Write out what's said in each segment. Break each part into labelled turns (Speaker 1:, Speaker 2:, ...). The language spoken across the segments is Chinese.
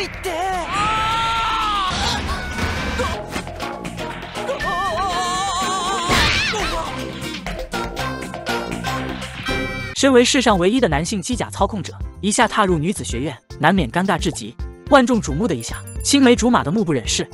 Speaker 1: いって
Speaker 2: 身为世上唯一的男性机甲操控者，一下踏入女子学院，难免尴尬至极。万众瞩目的一下，青梅竹马的目不忍视。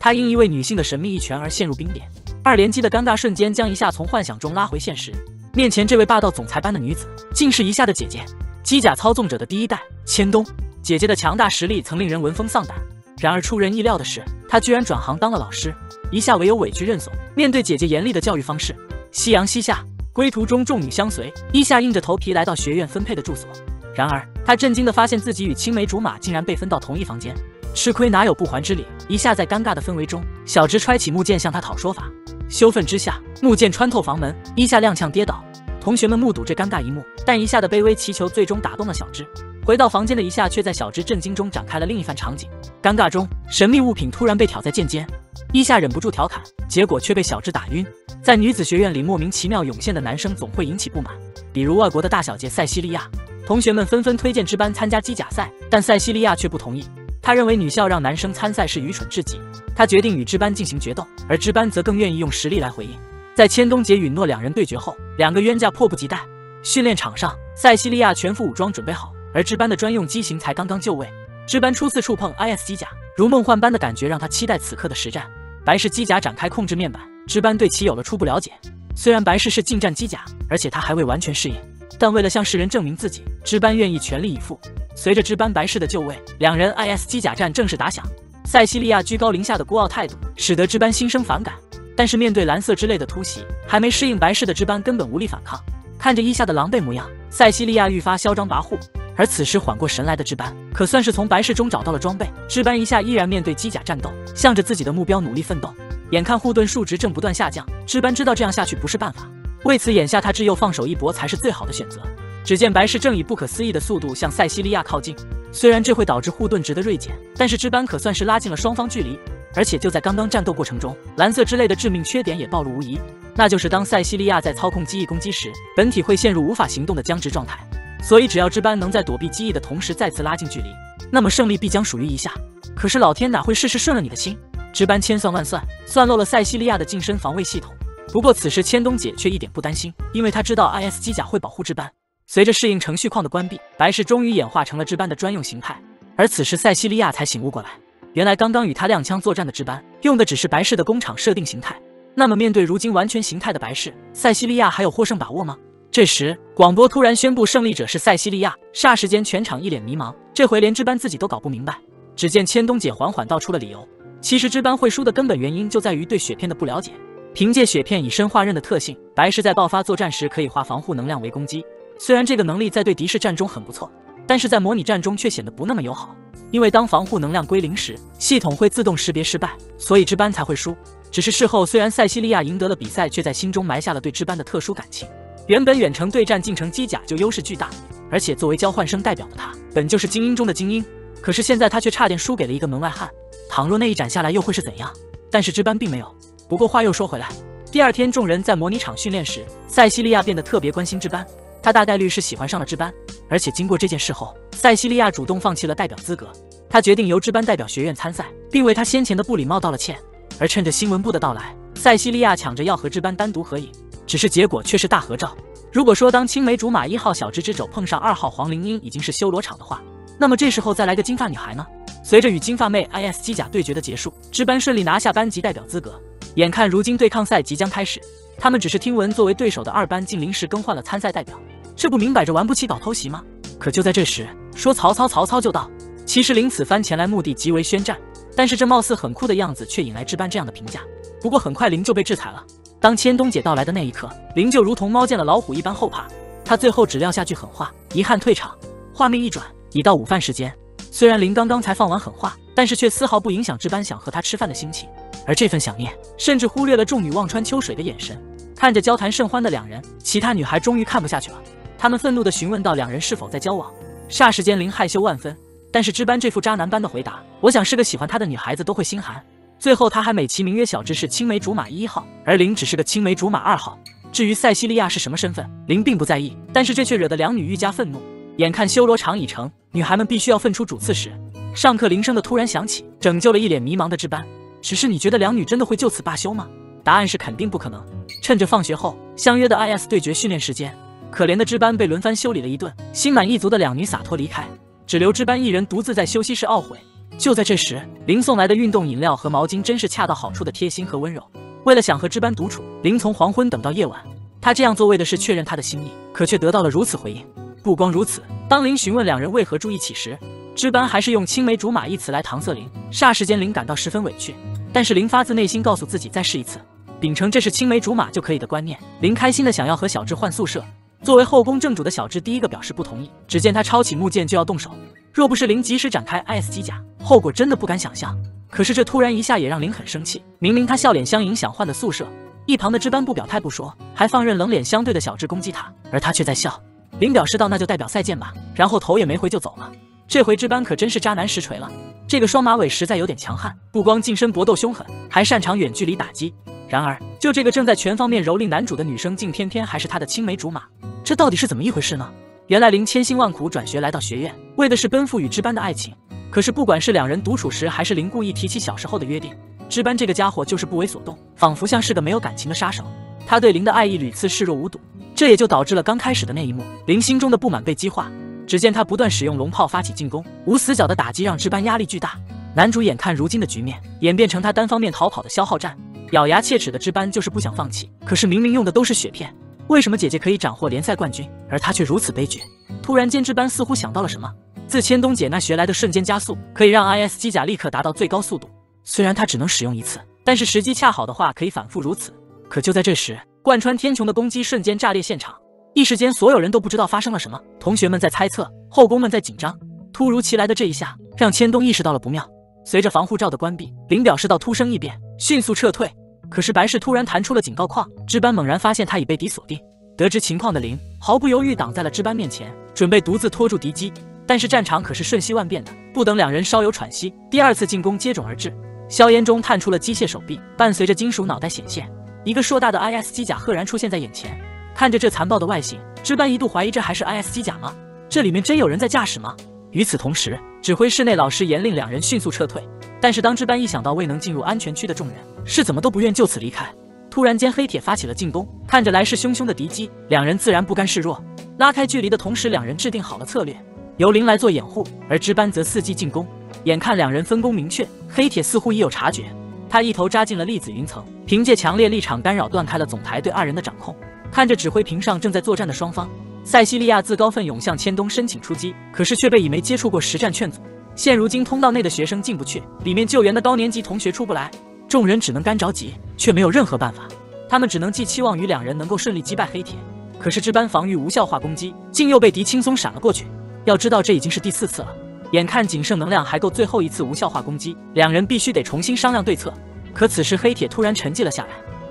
Speaker 2: 他因一位女性的神秘一拳而陷入冰点，二连击的尴尬瞬间将一下从幻想中拉回现实。面前这位霸道总裁般的女子，竟是一下的姐姐，机甲操纵者的第一代千冬。 姐姐的强大实力曾令人闻风丧胆，然而出人意料的是，她居然转行当了老师。一下唯有委屈认怂，面对姐姐严厉的教育方式。夕阳西下，归途中众女相随，一下硬着头皮来到学院分配的住所。然而，她震惊的发现自己与青梅竹马竟然被分到同一房间，吃亏哪有不还之理？一下在尴尬的氛围中，小直揣起木剑向他讨说法。羞愤之下，木剑穿透房门，一下踉跄跌倒。同学们目睹这尴尬一幕，但一下的卑微祈求最终打动了小芝。回到房间的一下，却在小智震惊中展开了另一番场景。尴尬中，神秘物品突然被挑在剑尖，一下忍不住调侃，结果却被小智打晕。在女子学院里，莫名其妙涌现的男生总会引起不满，比如外国的大小姐塞西利亚。同学们纷纷推荐支班参加机甲赛，但塞西利亚却不同意。他认为女校让男生参赛是愚蠢至极。他决定与支班进行决斗，而支班则更愿意用实力来回应。在千冬姐允诺两人对决后，两个冤家迫不及待。训练场上，塞西利亚全副武装准备好。而支班的专用机型才刚刚就位，支班初次触碰 IS 机甲，如梦幻般的感觉让他期待此刻的实战。白氏机甲展开控制面板，支班对其有了初步了解。虽然白氏是近战机甲，而且他还未完全适应，但为了向世人证明自己，支班愿意全力以赴。随着支班白氏的就位，两人 IS 机甲战正式打响。塞西利亚居高临下的孤傲态度，使得支班心生反感。但是面对蓝色之类的突袭，还没适应白氏的支班根本无力反抗。看着伊夏的狼狈模样，塞西利亚愈发嚣张跋扈。而此时缓过神来的支班，可算是从白氏中找到了装备。支班一下依然面对机甲战斗，向着自己的目标努力奋斗。眼看护盾数值正不断下降，支班知道这样下去不是办法，为此眼下他只有放手一搏才是最好的选择。只见白氏正以不可思议的速度向塞西利亚靠近，虽然这会导致护盾值的锐减，但是支班可算是拉近了双方距离。而且就在刚刚战斗过程中，蓝色之类的致命缺点也暴露无遗，那就是当塞西利亚在操控机翼攻击时，本体会陷入无法行动的僵直状态。所以，只要值班能在躲避机翼的同时再次拉近距离，那么胜利必将属于一下。可是老天哪会事事顺了你的心？值班千算万算，算漏了塞西利亚的近身防卫系统。不过此时千冬姐却一点不担心，因为她知道 IS 机甲会保护值班。随着适应程序框的关闭，白氏终于演化成了值班的专用形态。而此时塞西利亚才醒悟过来，原来刚刚与他踉跄作战的值班用的只是白氏的工厂设定形态。那么面对如今完全形态的白氏，塞西利亚还有获胜把握吗？这时，广播突然宣布胜利者是塞西利亚，霎时间全场一脸迷茫。这回连支班自己都搞不明白。只见千冬姐缓缓道出了理由：其实支班会输的根本原因就在于对雪片的不了解。凭借雪片以身化刃的特性，白石在爆发作战时可以化防护能量为攻击。虽然这个能力在对敌视战中很不错，但是在模拟战中却显得不那么友好。因为当防护能量归零时，系统会自动识别失败，所以支班才会输。只是事后，虽然塞西利亚赢得了比赛，却在心中埋下了对支班的特殊感情。原本远程对战进程机甲就优势巨大，而且作为交换生代表的他，本就是精英中的精英。可是现在他却差点输给了一个门外汉。倘若那一斩下来，又会是怎样？但是支班并没有。不过话又说回来，第二天众人在模拟场训练时，塞西利亚变得特别关心支班。他大概率是喜欢上了支班，而且经过这件事后，塞西利亚主动放弃了代表资格，他决定由支班代表学院参赛，并为他先前的不礼貌道了歉。而趁着新闻部的到来，塞西利亚抢着要和支班单独合影。只是结果却是大合照。如果说当青梅竹马一号小直之肘碰上二号黄灵英已经是修罗场的话，那么这时候再来个金发女孩呢？随着与金发妹 IS 机甲对决的结束，支班顺利拿下班级代表资格。眼看如今对抗赛即将开始，他们只是听闻作为对手的二班竟临时更换了参赛代表，这不明摆着玩不起搞偷袭吗？可就在这时，说曹操，曹操就到。其实林此番前来目的极为宣战，但是这貌似很酷的样子却引来支班这样的评价。不过很快林就被制裁了。当千冬姐到来的那一刻，林就如同猫见了老虎一般后怕。他最后只撂下句狠话，遗憾退场。画面一转，已到午饭时间。虽然林刚刚才放完狠话，但是却丝毫不影响值班想和他吃饭的心情。而这份想念，甚至忽略了众女望穿秋水的眼神。看着交谈甚欢的两人，其他女孩终于看不下去了。她们愤怒地询问到两人是否在交往。霎时间，林害羞万分。但是值班这副渣男般的回答，我想是个喜欢他的女孩子都会心寒。最后，他还美其名曰小智是青梅竹马一号，而林只是个青梅竹马二号。至于塞西利亚是什么身份，林并不在意。但是这却惹得两女愈加愤怒。眼看修罗场已成，女孩们必须要分出主次时，上课铃声的突然响起，拯救了一脸迷茫的值班。只是你觉得两女真的会就此罢休吗？答案是肯定不可能。趁着放学后相约的 IS 对决训练时间，可怜的值班被轮番修理了一顿，心满意足的两女洒脱离开，只留值班一人独自在休息室懊悔。就在这时，林送来的运动饮料和毛巾真是恰到好处的贴心和温柔。为了想和值班独处，林从黄昏等到夜晚。他这样做为的是确认他的心意，可却得到了如此回应。不光如此，当林询问两人为何住一起时，值班还是用青梅竹马一词来搪塞林。霎时间，林感到十分委屈。但是林发自内心告诉自己再试一次，秉承这是青梅竹马就可以的观念，林开心的想要和小智换宿舍。作为后宫正主的小智第一个表示不同意。只见他抄起木剑就要动手，若不是林及时展开 S 机甲，后果真的不敢想象。可是这突然一下也让林很生气。明明他笑脸相迎想换的宿舍，一旁的值班不表态不说，还放任冷脸相对的小智攻击他，而他却在笑。林表示道：“那就代表再见吧。”然后头也没回就走了。这回值班可真是渣男实锤了。这个双马尾实在有点强悍，不光近身搏斗凶狠，还擅长远距离打击。然而，就这个正在全方面蹂躏男主的女生，竟偏偏还是他的青梅竹马，这到底是怎么一回事呢？原来林千辛万苦转学来到学院，为的是奔赴与值班的爱情。可是，不管是两人独处时，还是林故意提起小时候的约定，值班这个家伙就是不为所动，仿佛像是个没有感情的杀手。他对林的爱意屡次视若无睹，这也就导致了刚开始的那一幕，林心中的不满被激化。只见他不断使用龙炮发起进攻，无死角的打击让值班压力巨大。男主眼看如今的局面演变成他单方面逃跑的消耗战，咬牙切齿的值班就是不想放弃。可是明明用的都是血片，为什么姐姐可以斩获联赛冠军，而他却如此悲剧？突然间，值班似乎想到了什么，自千冬姐那学来的瞬间加速，可以让 IS 机甲立刻达到最高速度。虽然他只能使用一次，但是时机恰好的话，可以反复如此。可就在这时，贯穿天穹的攻击瞬间炸裂现场。一时间，所有人都不知道发生了什么。同学们在猜测，后宫们在紧张。突如其来的这一下，让千冬意识到了不妙。随着防护罩的关闭，林表示到突生异变，迅速撤退。可是白氏突然弹出了警告框，值班猛然发现他已被敌锁定。得知情况的林毫不犹豫挡在了值班面前，准备独自拖住敌机。但是战场可是瞬息万变的，不等两人稍有喘息，第二次进攻接踵而至。硝烟中探出了机械手臂，伴随着金属脑袋显现，一个硕大的 IS 机甲赫然出现在眼前。看着这残暴的外形，值班一度怀疑这还是 IS 机甲吗？这里面真有人在驾驶吗？与此同时，指挥室内老师严令两人迅速撤退。但是当值班一想到未能进入安全区的众人是怎么都不愿就此离开，突然间黑铁发起了进攻。看着来势汹汹的敌机，两人自然不甘示弱。拉开距离的同时，两人制定好了策略，由林来做掩护，而值班则伺机进攻。眼看两人分工明确，黑铁似乎已有察觉，他一头扎进了粒子云层，凭借强烈立场干扰断开了总台对二人的掌控。看着指挥屏上正在作战的双方，塞西利亚自告奋勇向千冬申请出击，可是却被以没接触过实战劝阻。现如今通道内的学生进不去，里面救援的高年级同学出不来，众人只能干着急，却没有任何办法。他们只能寄期望于两人能够顺利击败黑铁。可是这般防御无效化攻击，竟又被敌轻松闪了过去。要知道这已经是第四次了，眼看仅剩能量还够最后一次无效化攻击，两人必须得重新商量对策。可此时黑铁突然沉寂了下来。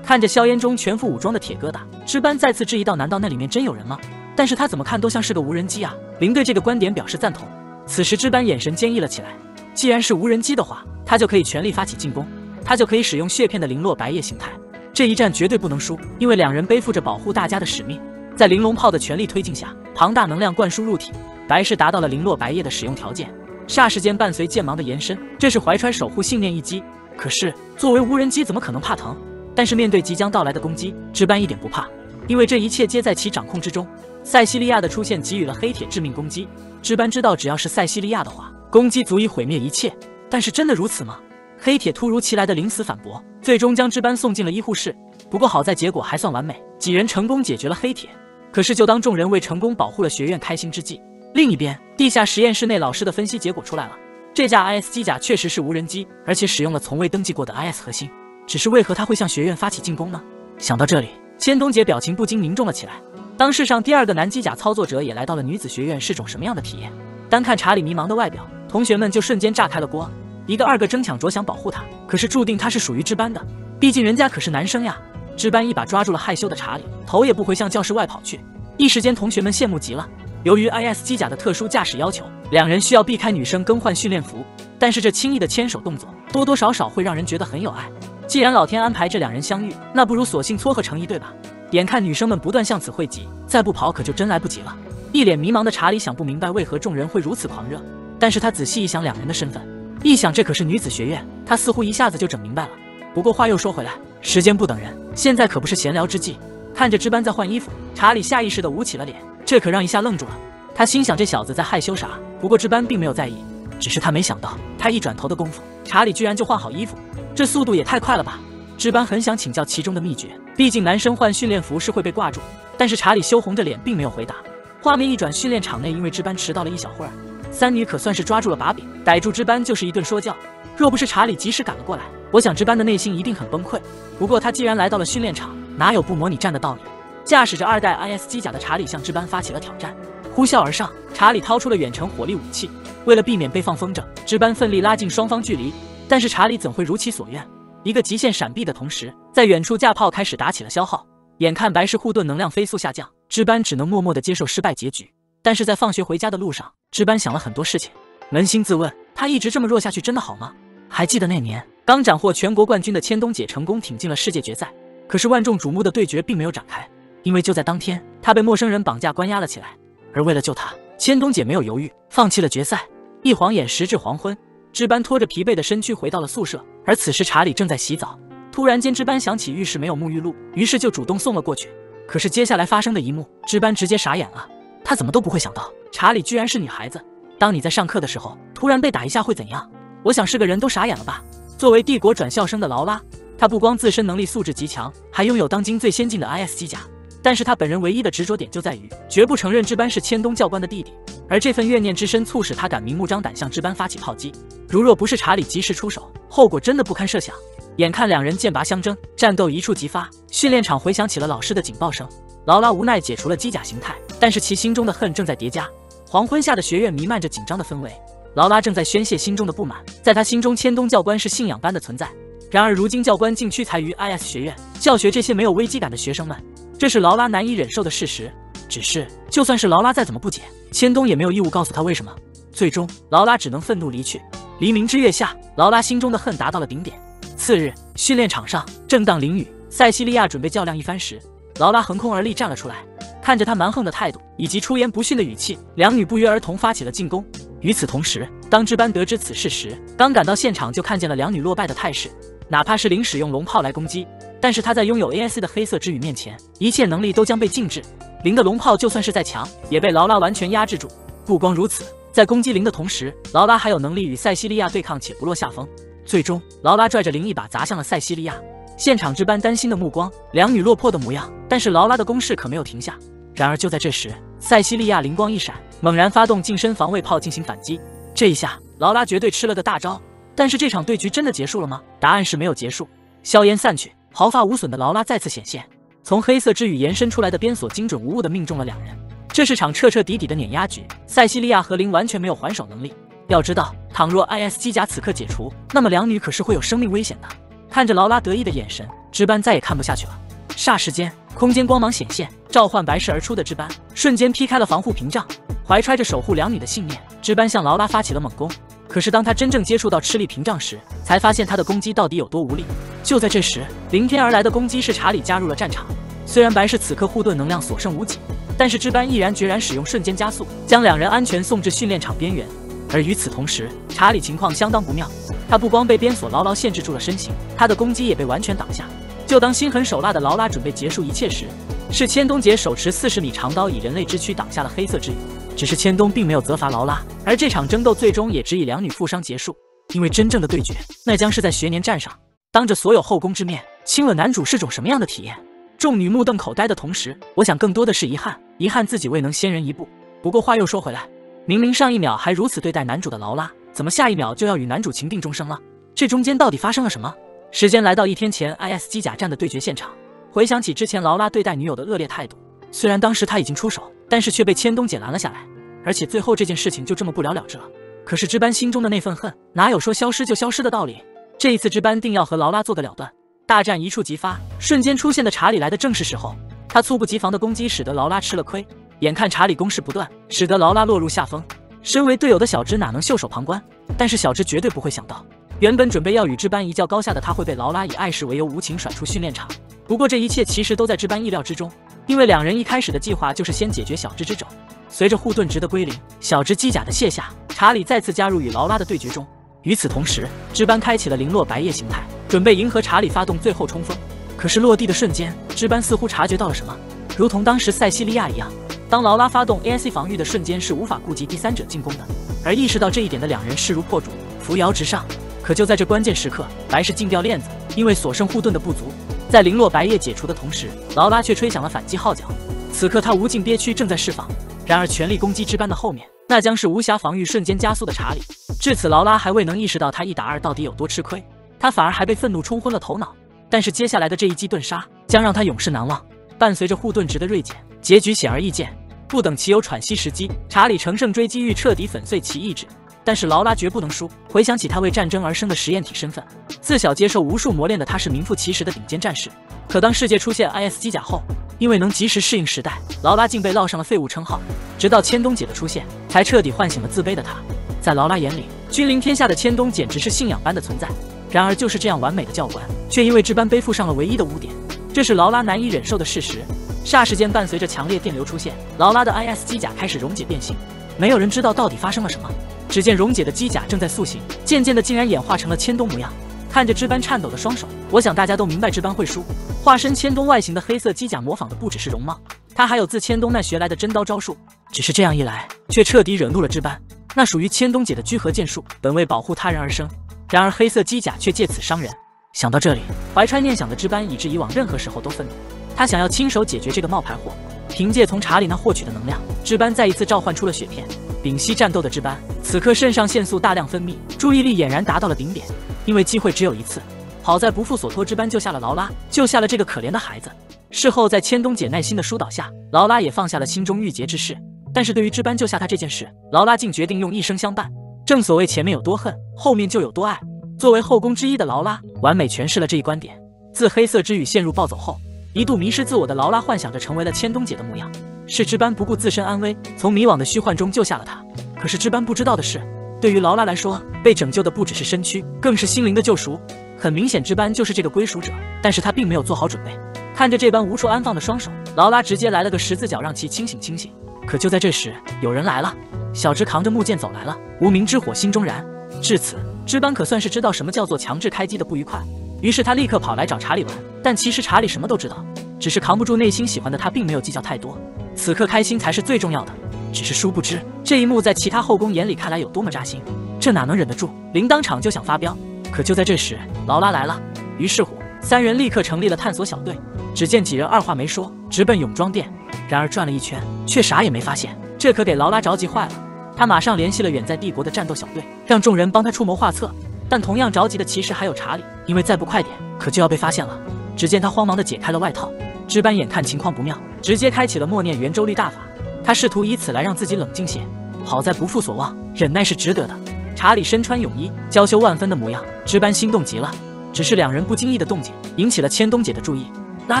Speaker 2: 看着硝烟中全副武装的铁疙瘩，值班再次质疑道：“难道那里面真有人吗？”但是他怎么看都像是个无人机啊！林对这个观点表示赞同。此时值班眼神坚毅了起来，既然是无人机的话，他就可以全力发起进攻，他就可以使用血片的零落白夜形态，这一战绝对不能输，因为两人背负着保护大家的使命。在玲珑炮的全力推进下，庞大能量灌输入体，白氏达到了零落白夜的使用条件，霎时间伴随剑芒的延伸，这是怀揣守护信念一击。可是作为无人机，怎么可能怕疼？但是面对即将到来的攻击，值班一点不怕，因为这一切皆在其掌控之中。塞西利亚的出现给予了黑铁致命攻击，值班知道只要是塞西利亚的话，攻击足以毁灭一切。但是真的如此吗？黑铁突如其来的临死反驳，最终将值班送进了医护室。不过好在结果还算完美，几人成功解决了黑铁。可是就当众人为成功保护了学院开心之际，另一边地下实验室内老师的分析结果出来了，这架 IS 机甲确实是无人机，而且使用了从未登记过的 IS 核心。只是为何他会向学院发起进攻呢？想到这里，千冬姐表情不禁凝重了起来。当世上第二个男机甲操作者也来到了女子学院，是种什么样的体验？单看查理迷茫的外表，同学们就瞬间炸开了锅。一个二个争抢着想保护他，可是注定他是属于值班的，毕竟人家可是男生呀。值班一把抓住了害羞的查理，头也不回向教室外跑去。一时间，同学们羡慕极了。由于 IS 机甲的特殊驾驶要求，两人需要避开女生更换训练服，但是这轻易的牵手动作，多多少少会让人觉得很有爱。既然老天安排这两人相遇，那不如索性撮合成一对吧？眼看女生们不断向此汇集，再不跑可就真来不及了。一脸迷茫的查理想不明白为何众人会如此狂热。但是他仔细一想，两人的身份，一想这可是女子学院，他似乎一下子就整明白了。不过话又说回来，时间不等人，现在可不是闲聊之际。看着值班在换衣服，查理下意识地捂起了脸，这可让一下愣住了。他心想这小子在害羞啥？不过值班并没有在意，只是他没想到，他一转头的功夫，查理居然就换好衣服，这速度也太快了吧！值班很想请教其中的秘诀，毕竟男生换训练服是会被挂住。但是查理羞红着脸，并没有回答。画面一转，训练场内因为值班迟到了一小会儿，三女可算是抓住了把柄，逮住值班就是一顿说教。若不是查理及时赶了过来，我想值班的内心一定很崩溃。不过他既然来到了训练场，哪有不模拟战的道理？驾驶着二代 IS 机甲的查理向值班发起了挑战，呼啸而上。查理掏出了远程火力武器，为了避免被放风筝，值班奋力拉近双方距离。但是查理怎会如其所愿？一个极限闪避的同时，在远处架炮开始打起了消耗。眼看白石护盾能量飞速下降，值班只能默默的接受失败结局。但是在放学回家的路上，值班想了很多事情，扪心自问，他一直这么弱下去真的好吗？还记得那年刚斩获全国冠军的千冬姐成功挺进了世界决赛，可是万众瞩目的对决并没有展开，因为就在当天，她被陌生人绑架关押了起来。而为了救她，千冬姐没有犹豫，放弃了决赛。一晃眼，时至黄昏，值班拖着疲惫的身躯回到了宿舍，而此时查理正在洗澡。突然间，值班想起浴室没有沐浴露，于是就主动送了过去。可是接下来发生的一幕，值班直接傻眼了。他怎么都不会想到，查理居然是女孩子。当你在上课的时候，突然被打一下会怎样？我想是个人都傻眼了吧。作为帝国转校生的劳拉，她不光自身能力素质极强，还拥有当今最先进的 IS 机甲。但是他本人唯一的执着点就在于，绝不承认值班是千冬教官的弟弟。而这份怨念之深，促使他敢明目张胆向值班发起炮击。如若不是查理及时出手，后果真的不堪设想。眼看两人剑拔相争，战斗一触即发，训练场回响起了老师的警报声。劳拉无奈解除了机甲形态，但是其心中的恨正在叠加。黄昏下的学院弥漫着紧张的氛围，劳拉正在宣泄心中的不满。在他心中，千冬教官是信仰般的存在。然而如今教官竟屈才于 IS 学院，教学这些没有危机感的学生们，这是劳拉难以忍受的事实。只是，就算是劳拉再怎么不解，千冬也没有义务告诉他为什么。最终，劳拉只能愤怒离去。黎明之月下，劳拉心中的恨达到了顶点。次日，训练场上正当淋雨，塞西利亚准备较量一番时，劳拉横空而立站了出来。看着他蛮横的态度以及出言不逊的语气，两女不约而同发起了进攻。与此同时，当值班得知此事时，刚赶到现场就看见了两女落败的态势。哪怕是零使用龙炮来攻击，但是他在拥有 ASC 的黑色之羽面前，一切能力都将被禁制。零的龙炮就算是再强，也被劳拉完全压制住。不光如此，在攻击零的同时，劳拉还有能力与塞西利亚对抗且不落下风。最终，劳拉拽着零一把砸向了塞西利亚。现场值班担心的目光，两女落魄的模样。但是劳拉的攻势可没有停下。然而就在这时，塞西利亚灵光一闪，猛然发动近身防卫炮进行反击。这一下，劳拉绝对吃了个大招。但是这场对局真的结束了吗？答案是没有结束。硝烟散去，毫发无损的劳拉再次显现，从黑色之羽延伸出来的鞭索精准无误的命中了两人。这是场彻彻底底的碾压局。塞西利亚和灵完全没有还手能力。要知道，倘若 IS 机甲此刻解除，那么两女可是会有生命危险的。看着劳拉得意的眼神，值班再也看不下去了。霎时间，空间光芒显现，召唤白氏而出的值班瞬间劈开了防护屏障，怀揣着守护两女的信念，值班向劳拉发起了猛攻。可是当他真正接触到吃力屏障时，才发现他的攻击到底有多无力。就在这时，凌天而来的攻击是查理加入了战场。虽然白氏此刻护盾能量所剩无几，但是值班毅然决然使用瞬间加速，将两人安全送至训练场边缘。而与此同时，查理情况相当不妙。他不光被鞭锁牢牢限制住了身形，他的攻击也被完全挡下。就当心狠手辣的劳拉准备结束一切时，是千冬姐手持四十米长刀，以人类之躯挡下了黑色之羽。只是千冬并没有责罚劳拉，而这场争斗最终也只以两女负伤结束。因为真正的对决，那将是在学年战上，当着所有后宫之面亲吻男主是种什么样的体验？众女目瞪口呆的同时，我想更多的是遗憾，遗憾自己未能先人一步。不过话又说回来。明明上一秒还如此对待男主的劳拉，怎么下一秒就要与男主情定终生了？这中间到底发生了什么？时间来到一天前，IS 机甲战的对决现场。回想起之前劳拉对待女友的恶劣态度，虽然当时他已经出手，但是却被千冬姐拦了下来，而且最后这件事情就这么不了了之了。可是值班心中的那份恨，哪有说消失就消失的道理？这一次值班定要和劳拉做个了断。大战一触即发，瞬间出现的查理来的正是时候，他猝不及防的攻击使得劳拉吃了亏。眼看查理攻势不断，使得劳拉落入下风。身为队友的小芝哪能袖手旁观？但是小芝绝对不会想到，原本准备要与值班一较高下的他，会被劳拉以碍事为由无情甩出训练场。不过这一切其实都在值班意料之中，因为两人一开始的计划就是先解决小芝之肘，随着护盾值的归零，小智机甲的卸下，查理再次加入与劳拉的对决中。与此同时，值班开启了零落白夜形态，准备迎合查理发动最后冲锋。可是落地的瞬间，值班似乎察觉到了什么，如同当时塞西利亚一样，当劳拉发动 A I C 防御的瞬间是无法顾及第三者进攻的。而意识到这一点的两人势如破竹，扶摇直上。可就在这关键时刻，白氏竟掉链子，因为所剩护盾的不足，在零落白夜解除的同时，劳拉却吹响了反击号角。此刻他无尽憋屈正在释放，然而全力攻击之般的后面，那将是无暇防御瞬间加速的查理。至此，劳拉还未能意识到他一打二到底有多吃亏，他反而还被愤怒冲昏了头脑。但是接下来的这一击盾杀将让他永世难忘。伴随着护盾值的锐减，结局显而易见。不等其有喘息时机，查理乘胜追击，欲彻底粉碎其意志。但是劳拉绝不能输。回想起他为战争而生的实验体身份，自小接受无数磨练的他是名副其实的顶尖战士。可当世界出现 IS 机甲后，因为能及时适应时代，劳拉竟被烙上了废物称号。直到千冬姐的出现，才彻底唤醒了自卑的他。在劳拉眼里，君临天下的千冬简直是信仰般的存在。然而，就是这样完美的教官，却因为这般背负上了唯一的污点，这是劳拉难以忍受的事实。霎时间，伴随着强烈电流出现，劳拉的 IS 机甲开始溶解变形。没有人知道到底发生了什么。只见溶解的机甲正在塑形，渐渐的竟然演化成了千冬模样。看着值班颤抖的双手，我想大家都明白值班会输。化身千冬外形的黑色机甲模仿的不只是容貌，他还有自千冬那学来的真刀招数。只是这样一来，却彻底惹怒了值班。那属于千冬姐的居合剑术，本为保护他人而生，然而黑色机甲却借此伤人。想到这里，怀揣念想的值班，以至以往任何时候都愤怒。他想要亲手解决这个冒牌货。凭借从查理那获取的能量，值班再一次召唤出了雪片。屏息战斗的值班，此刻肾上腺素大量分泌，注意力俨然达到了顶点。因为机会只有一次，好在不负所托，值班救下了劳拉，救下了这个可怜的孩子。事后在千冬姐耐心的疏导下，劳拉也放下了心中郁结之事。但是对于值班救下她这件事，劳拉竟决定用一生相伴。正所谓前面有多恨，后面就有多爱。作为后宫之一的劳拉，完美诠释了这一观点。自黑色之雨陷入暴走后，一度迷失自我的劳拉幻想着成为了千冬姐的模样。是值班不顾自身安危，从迷惘的虚幻中救下了他。可是值班不知道的是。对于劳拉来说，被拯救的不只是身躯，更是心灵的救赎。很明显，值班就是这个归属者，但是他并没有做好准备。看着这般无处安放的双手，劳拉直接来了个十字脚，让其清醒清醒。可就在这时，有人来了，小直扛着木剑走来了。无名之火心中燃。至此，值班可算是知道什么叫做强制开机的不愉快。于是他立刻跑来找查理玩。但其实查理什么都知道，只是扛不住内心喜欢的他，并没有计较太多。此刻开心才是最重要的。只是殊不知，这一幕在其他后宫眼里看来有多么扎心，这哪能忍得住？林当场就想发飙。可就在这时，劳拉来了，于是乎，三人立刻成立了探索小队。只见几人二话没说，直奔泳装店。然而转了一圈，却啥也没发现，这可给劳拉着急坏了。他马上联系了远在帝国的战斗小队，让众人帮他出谋划策。但同样着急的其实还有查理，因为再不快点，可就要被发现了。只见他慌忙的解开了外套，值班眼看情况不妙，直接开启了默念圆周率大法。他试图以此来让自己冷静些，好在不负所望，忍耐是值得的。查理身穿泳衣，娇羞万分的模样，值班心动极了。只是两人不经意的动静引起了千冬姐的注意，拉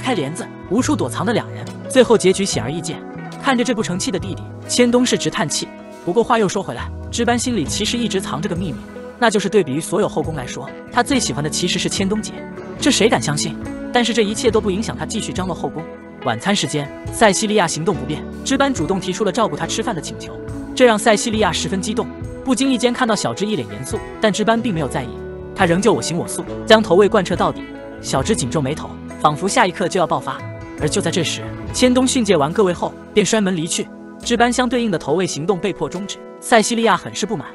Speaker 2: 开帘子，无处躲藏的两人，最后结局显而易见。看着这不成器的弟弟，千冬是直叹气。不过话又说回来，值班心里其实一直藏着个秘密，那就是对比于所有后宫来说，他最喜欢的其实是千冬姐。这谁敢相信？但是这一切都不影响他继续张罗后宫。晚餐时间，塞西利亚行动不便，值班主动提出了照顾他吃饭的请求，这让塞西利亚十分激动。不经意间看到小芝一脸严肃，但值班并没有在意，他仍旧我行我素，将投喂贯彻到底。小芝紧皱眉头，仿佛下一刻就要爆发。而就在这时，千冬训诫完各位后，便摔门离去，值班相对应的投喂行动被迫终止。塞西利亚很是不满，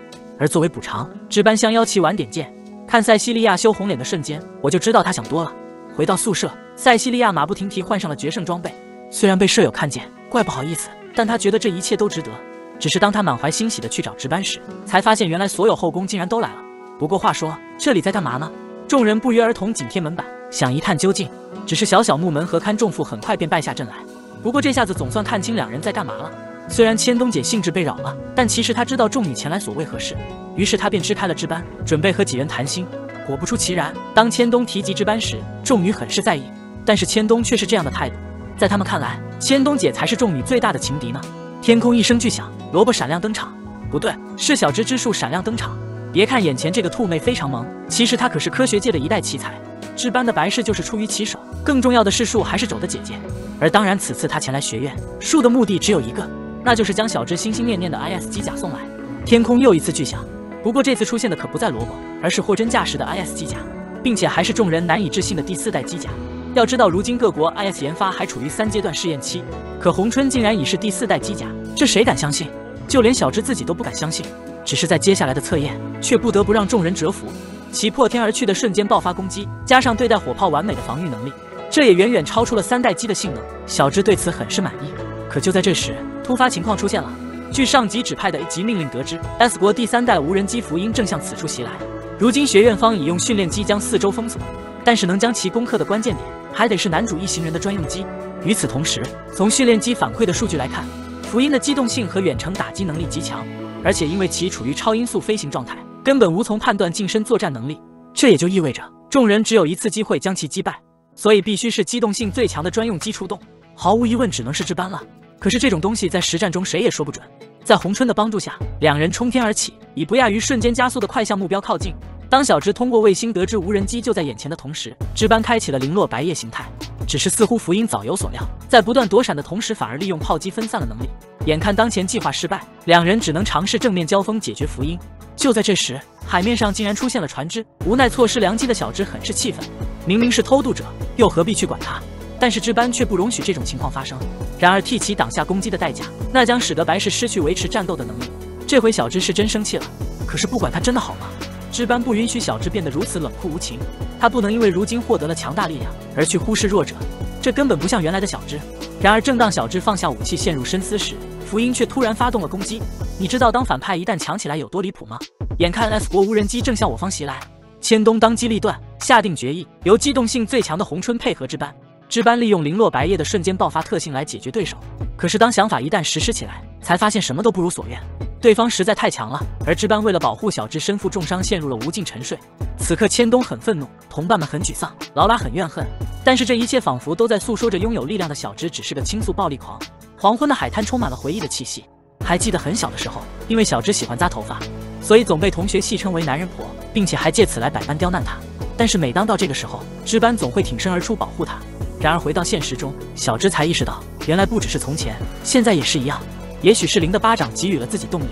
Speaker 2: 而作为补偿，值班相邀其晚点见。看塞西利亚羞红脸的瞬间，我就知道他想多了。回到宿舍。塞西利亚马不停蹄换上了决胜装备，虽然被舍友看见，怪不好意思，但他觉得这一切都值得。只是当他满怀欣喜的去找值班时，才发现原来所有后宫竟然都来了。不过话说，这里在干嘛呢？众人不约而同紧贴门板，想一探究竟。只是小小木门和堪重负很快便败下阵来。不过这下子总算看清两人在干嘛了。虽然千冬姐兴致被扰了，但其实她知道众女前来所为何事，于是她便支开了值班，准备和几人谈心。果不出其然，当千冬提及值班时，众女很是在意。但是千冬却是这样的态度，在他们看来，千冬姐才是众女最大的情敌呢。天空一声巨响，萝卜闪亮登场，不对，是小枝之树闪亮登场。别看眼前这个兔妹非常萌，其实她可是科学界的一代奇才。值班的白氏就是出于其手，更重要的是树还是肘的姐姐。而当然，此次她前来学院，树的目的只有一个，那就是将小芝心心念念的 IS 机甲送来。天空又一次巨响，不过这次出现的可不在萝卜，而是货真价实的 IS 机甲，并且还是众人难以置信的第四代机甲。要知道，如今各国 IS 研发还处于三阶段试验期，可红春竟然已是第四代机甲，这谁敢相信？就连小芝自己都不敢相信。只是在接下来的测验，却不得不让众人折服。其破天而去的瞬间爆发攻击，加上对待火炮完美的防御能力，这也远远超出了三代机的性能。小芝对此很是满意。可就在这时，突发情况出现了。据上级指派的 A 级命令得知，S 国第三代无人机福音正向此处袭来。如今学院方已用训练机将四周封锁，但是能将其攻克的关键点，还得是男主一行人的专用机。与此同时，从训练机反馈的数据来看，福音的机动性和远程打击能力极强。而且因为其处于超音速飞行状态，根本无从判断近身作战能力。这也就意味着众人只有一次机会将其击败，所以必须是机动性最强的专用机出动。毫无疑问，只能是这般了。可是这种东西在实战中谁也说不准。在红春的帮助下，两人冲天而起，以不亚于瞬间加速的快向目标靠近。当小芝通过卫星得知无人机就在眼前的同时，值班开启了零落白夜形态。只是似乎福音早有所料，在不断躲闪的同时，反而利用炮击分散了能力。眼看当前计划失败，两人只能尝试正面交锋解决福音。就在这时，海面上竟然出现了船只，无奈错失良机的小芝很是气愤。明明是偷渡者，又何必去管他？但是值班却不容许这种情况发生。然而替其挡下攻击的代价，那将使得白氏失去维持战斗的能力。这回小芝是真生气了。可是不管他真的好吗？值班不允许小智变得如此冷酷无情，他不能因为如今获得了强大力量而去忽视弱者，这根本不像原来的小智。然而，正当小智放下武器陷入深思时，福音却突然发动了攻击。你知道当反派一旦强起来有多离谱吗？眼看 S 国无人机正向我方袭来，千冬当机立断，下定决议由机动性最强的红春配合值班。值班利用零落白夜的瞬间爆发特性来解决对手。可是当想法一旦实施起来，才发现什么都不如所愿。对方实在太强了，而值班为了保护小智身负重伤，陷入了无尽沉睡。此刻千冬很愤怒，同伴们很沮丧，劳拉很怨恨。但是这一切仿佛都在诉说着，拥有力量的小智只是个倾诉暴力狂。黄昏的海滩充满了回忆的气息。还记得很小的时候，因为小智喜欢扎头发，所以总被同学戏称为男人婆，并且还借此来百般刁难他。但是每当到这个时候，值班总会挺身而出保护他。然而回到现实中，小智才意识到，原来不只是从前，现在也是一样。也许是灵的巴掌给予了自己动力，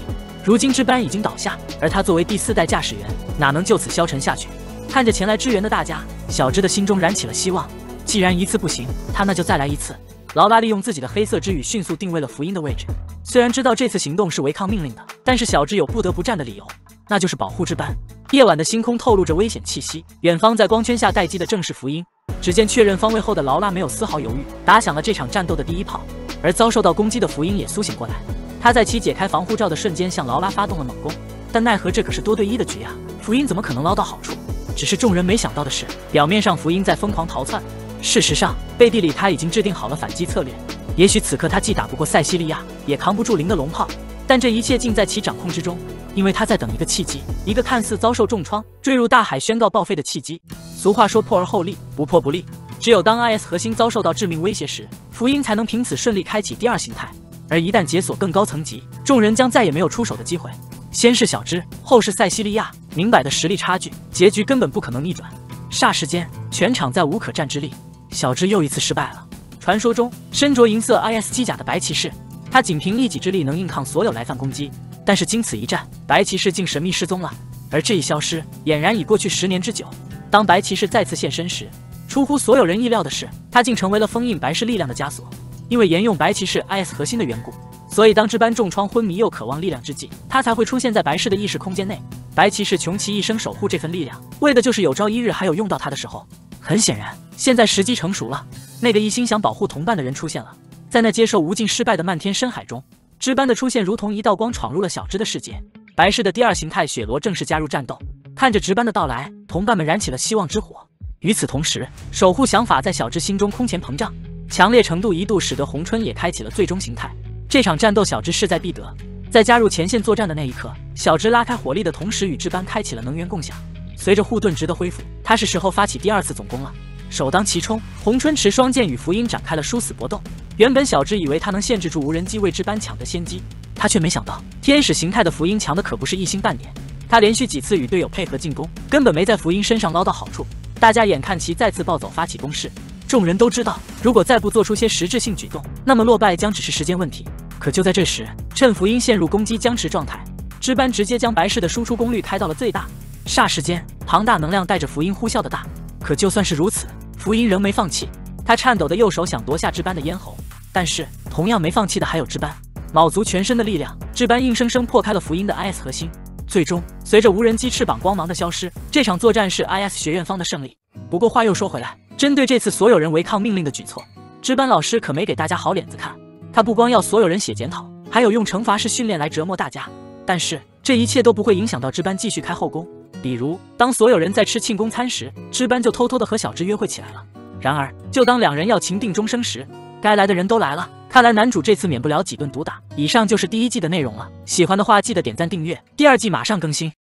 Speaker 2: 如今值班已经倒下，而他作为第四代驾驶员，哪能就此消沉下去？看着前来支援的大家，小智的心中燃起了希望。既然一次不行，他那就再来一次。劳拉利用自己的黑色之羽迅速定位了福音的位置。虽然知道这次行动是违抗命令的，但是小智有不得不战的理由，那就是保护值班。夜晚的星空透露着危险气息，远方在光圈下待机的正是福音。只见确认方位后的劳拉没有丝毫犹豫，打响了这场战斗的第一炮。而遭受到攻击的福音也苏醒过来，他在其解开防护罩的瞬间向劳拉发动了猛攻，但奈何这可是多对一的局啊，福音怎么可能捞到好处？只是众人没想到的是，表面上福音在疯狂逃窜，事实上背地里他已经制定好了反击策略。也许此刻他既打不过塞西利亚，也扛不住零的龙炮，但这一切尽在其掌控之中，因为他在等一个契机，一个看似遭受重创、坠入大海宣告报废的契机。俗话说破而后立，不破不立。只有当 IS 核心遭受到致命威胁时，福音才能凭此顺利开启第二形态。而一旦解锁更高层级，众人将再也没有出手的机会。先是小芝，后是塞西利亚，明摆的实力差距，结局根本不可能逆转。霎时间，全场再无可战之力。小芝又一次失败了。传说中身着银色 IS 机甲的白骑士，他仅凭一己之力能硬抗所有来犯攻击，但是经此一战，白骑士竟神秘失踪了。而这一消失，俨然已过去十年之久。当白骑士再次现身时，出乎所有人意料的是，他竟成为了封印白氏力量的枷锁。因为沿用白骑士 IS 核心的缘故，所以当值班重创昏迷又渴望力量之际，他才会出现在白氏的意识空间内。白骑士穷其一生守护这份力量，为的就是有朝一日还有用到他的时候。很显然，现在时机成熟了。那个一心想保护同伴的人出现了，在那接受无尽失败的漫天深海中，值班的出现如同一道光闯入了小芝的世界。白氏的第二形态雪罗正式加入战斗，看着值班的到来，同伴们燃起了希望之火。与此同时，守护想法在小智心中空前膨胀，强烈程度一度使得红春也开启了最终形态。这场战斗，小智势在必得。在加入前线作战的那一刻，小智拉开火力的同时，与值班开启了能源共享。随着护盾值的恢复，他是时候发起第二次总攻了。首当其冲，红春池双剑与福音展开了殊死搏斗。原本小智以为他能限制住无人机为志班抢得先机，他却没想到天使形态的福音强的可不是一星半点。他连续几次与队友配合进攻，根本没在福音身上捞到好处。大家眼看其再次暴走发起攻势，众人都知道，如果再不做出些实质性举动，那么落败将只是时间问题。可就在这时，趁福音陷入攻击僵持状态，值班直接将白氏的输出功率开到了最大。霎时间，庞大能量带着福音呼啸的大。可就算是如此，福音仍没放弃。他颤抖的右手想夺下值班的咽喉，但是同样没放弃的还有值班。卯足全身的力量，值班硬生生破开了福音的 IS 核心。最终，随着无人机翅膀光芒的消失，这场作战是 IS 学院方的胜利。不过话又说回来，针对这次所有人违抗命令的举措，值班老师可没给大家好脸子看。他不光要所有人写检讨，还有用惩罚式训练来折磨大家。但是这一切都不会影响到值班继续开后宫。比如，当所有人在吃庆功餐时，值班就偷偷的和小智约会起来了。然而，就当两人要情定终生时，该来的人都来了。看来男主这次免不了几顿毒打。以上就是第一季的内容了。喜欢的话记得点赞订阅，第二季马上更新。